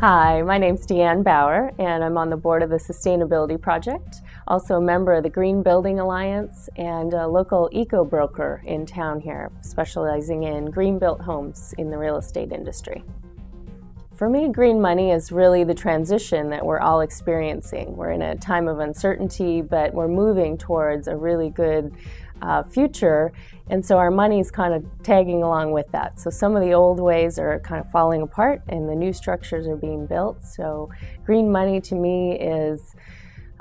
Hi, my name's Deann Bauer, and I'm on the board of the Sustainability Project, also a member of the Green Building Alliance, and a local eco broker in town here, specializing in green built homes in the real estate industry. For me, green money is really the transition that we're all experiencing. We're in a time of uncertainty, but we're moving towards a really good uh, future. And so our money is kind of tagging along with that. So some of the old ways are kind of falling apart and the new structures are being built. So green money to me is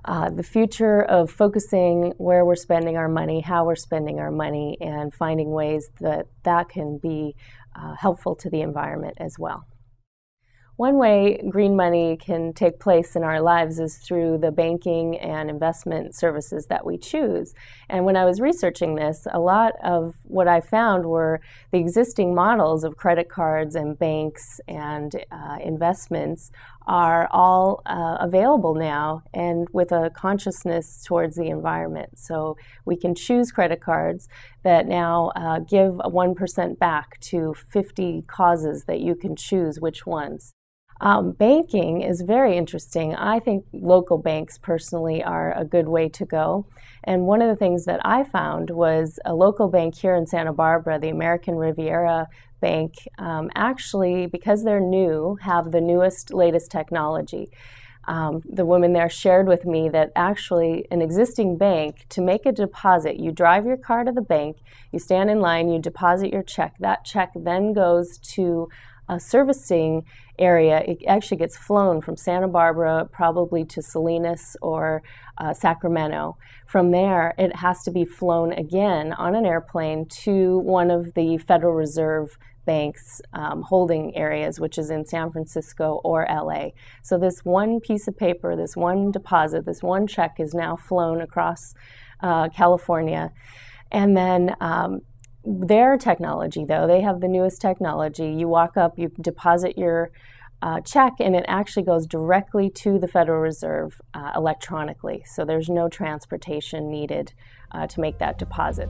uh, the future of focusing where we're spending our money, how we're spending our money, and finding ways that that can be uh, helpful to the environment as well. One way green money can take place in our lives is through the banking and investment services that we choose. And when I was researching this, a lot of what I found were the existing models of credit cards and banks and uh, investments are all uh, available now and with a consciousness towards the environment. So we can choose credit cards that now uh, give 1% back to 50 causes that you can choose which ones. Um, banking is very interesting. I think local banks personally are a good way to go. And one of the things that I found was a local bank here in Santa Barbara, the American Riviera Bank, um, actually, because they're new, have the newest, latest technology. Um, the woman there shared with me that actually an existing bank to make a deposit you drive your car to the bank you stand in line you deposit your check that check then goes to a servicing area, it actually gets flown from Santa Barbara probably to Salinas or uh, Sacramento. From there, it has to be flown again on an airplane to one of the Federal Reserve Bank's um, holding areas, which is in San Francisco or LA. So, this one piece of paper, this one deposit, this one check is now flown across uh, California. And then um, their technology, though, they have the newest technology. You walk up, you deposit your uh, check, and it actually goes directly to the Federal Reserve uh, electronically. So there's no transportation needed uh, to make that deposit.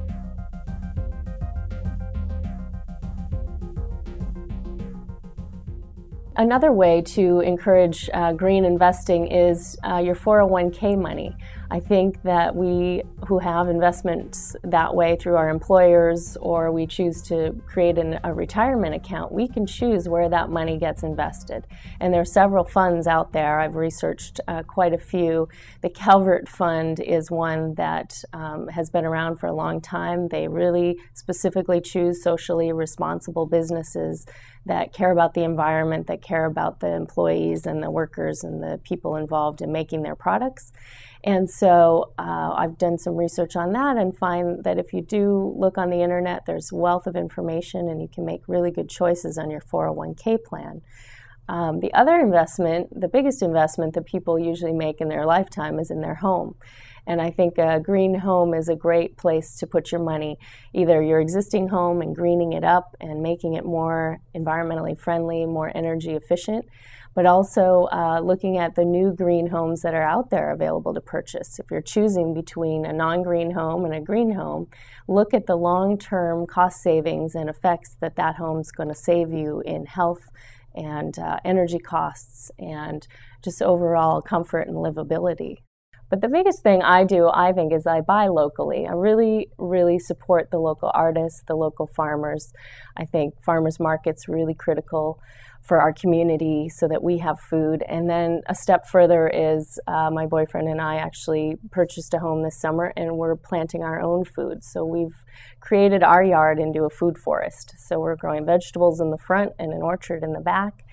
Another way to encourage uh, green investing is uh, your 401k money. I think that we who have investments that way through our employers or we choose to create an, a retirement account, we can choose where that money gets invested. And there are several funds out there. I've researched uh, quite a few. The Calvert Fund is one that um, has been around for a long time. They really specifically choose socially responsible businesses that care about the environment, that care about the employees and the workers and the people involved in making their products. And so uh, I've done some research on that and find that if you do look on the internet, there's wealth of information and you can make really good choices on your 401k plan. Um, the other investment, the biggest investment that people usually make in their lifetime is in their home. And I think a green home is a great place to put your money, either your existing home and greening it up and making it more environmentally friendly, more energy efficient, but also uh, looking at the new green homes that are out there available to purchase. If you're choosing between a non green home and a green home, look at the long term cost savings and effects that that home's going to save you in health and uh, energy costs and just overall comfort and livability. But the biggest thing I do, I think, is I buy locally. I really, really support the local artists, the local farmers. I think farmers markets really critical for our community so that we have food. And then a step further is uh, my boyfriend and I actually purchased a home this summer and we're planting our own food. So we've created our yard into a food forest. So we're growing vegetables in the front and an orchard in the back.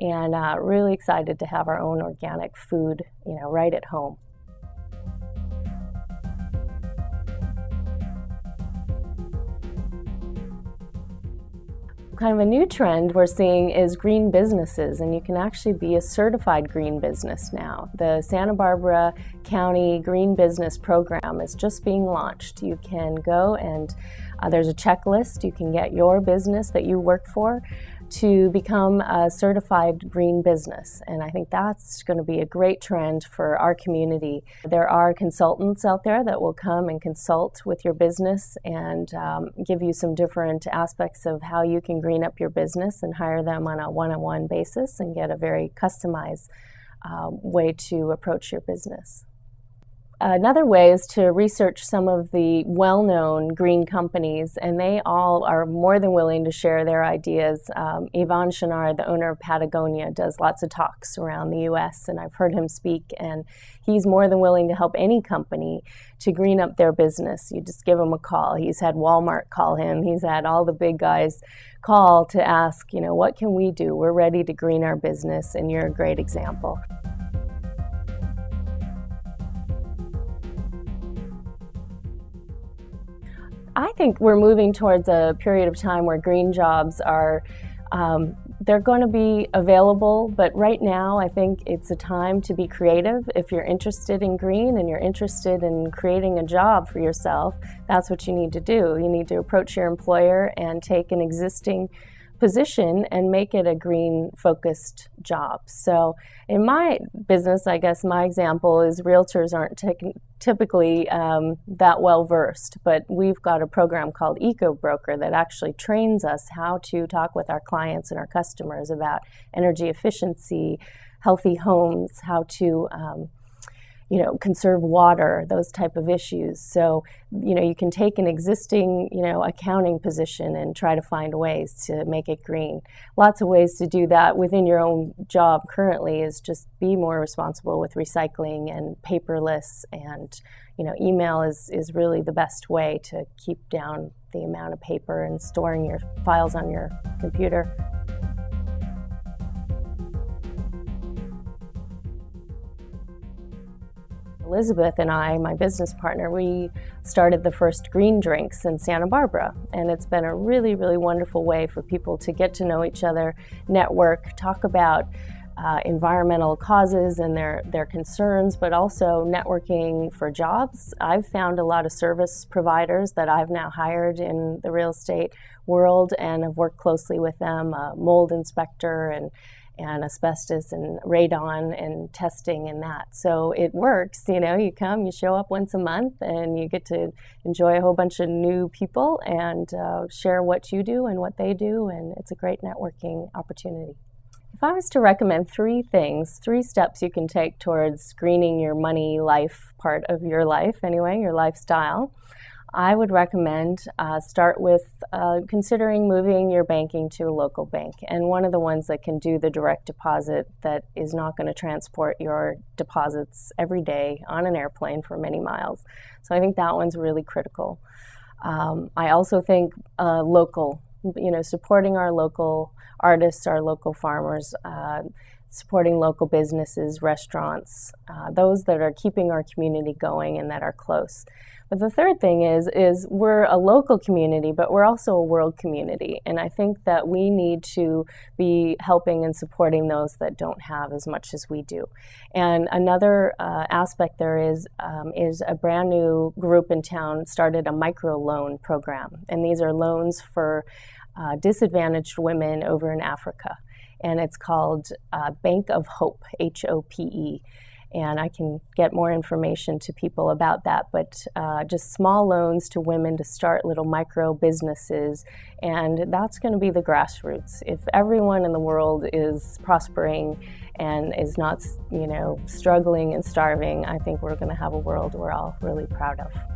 And uh, really excited to have our own organic food, you know, right at home. Kind of a new trend we're seeing is green businesses, and you can actually be a certified green business now. The Santa Barbara County Green Business Program is just being launched. You can go and uh, there's a checklist. You can get your business that you work for to become a certified green business. And I think that's going to be a great trend for our community. There are consultants out there that will come and consult with your business and um, give you some different aspects of how you can green up your business and hire them on a one on one basis and get a very customized uh, way to approach your business. Another way is to research some of the well known green companies, and they all are more than willing to share their ideas. Um, Yvon Chouinard, the owner of Patagonia, does lots of talks around the US, and I've heard him speak, and he's more than willing to help any company to green up their business. You just give him a call. He's had Walmart call him, he's had all the big guys call to ask, you know, what can we do? We're ready to green our business, and you're a great example. I think we're moving towards a period of time where green jobs are um, they're going to be available, but right now I think it's a time to be creative. If you're interested in green and you're interested in creating a job for yourself, that's what you need to do. You need to approach your employer and take an existing position and make it a green focused job. So, in my business, I guess my example is realtors aren't t- typically um, that well versed, but we've got a program called Eco Broker that actually trains us how to talk with our clients and our customers about energy efficiency, healthy homes, how to um, you know, conserve water, those type of issues. So, you know, you can take an existing, you know, accounting position and try to find ways to make it green. Lots of ways to do that within your own job currently is just be more responsible with recycling and paperless and, you know, email is, is really the best way to keep down the amount of paper and storing your files on your computer. Elizabeth and I, my business partner, we started the first green drinks in Santa Barbara. And it's been a really, really wonderful way for people to get to know each other, network, talk about uh, environmental causes and their, their concerns, but also networking for jobs. I've found a lot of service providers that I've now hired in the real estate world and have worked closely with them, a mold inspector and and asbestos and radon and testing and that. So it works. You know, you come, you show up once a month, and you get to enjoy a whole bunch of new people and uh, share what you do and what they do, and it's a great networking opportunity. If I was to recommend three things, three steps you can take towards screening your money life part of your life, anyway, your lifestyle, I would recommend uh, start with uh, considering moving your banking to a local bank and one of the ones that can do the direct deposit that is not going to transport your deposits every day on an airplane for many miles. So I think that one's really critical. Um, I also think uh, local, you know, supporting our local artists, our local farmers uh, supporting local businesses, restaurants, uh, those that are keeping our community going and that are close. But the third thing is is we're a local community, but we're also a world community, and I think that we need to be helping and supporting those that don't have as much as we do. And another uh, aspect there is um, is a brand new group in town started a micro loan program, and these are loans for uh, disadvantaged women over in Africa, and it's called uh, Bank of Hope, H O P E and I can get more information to people about that. But uh, just small loans to women to start little micro businesses, and that's going to be the grassroots. If everyone in the world is prospering and is not, you know, struggling and starving, I think we're going to have a world we're all really proud of.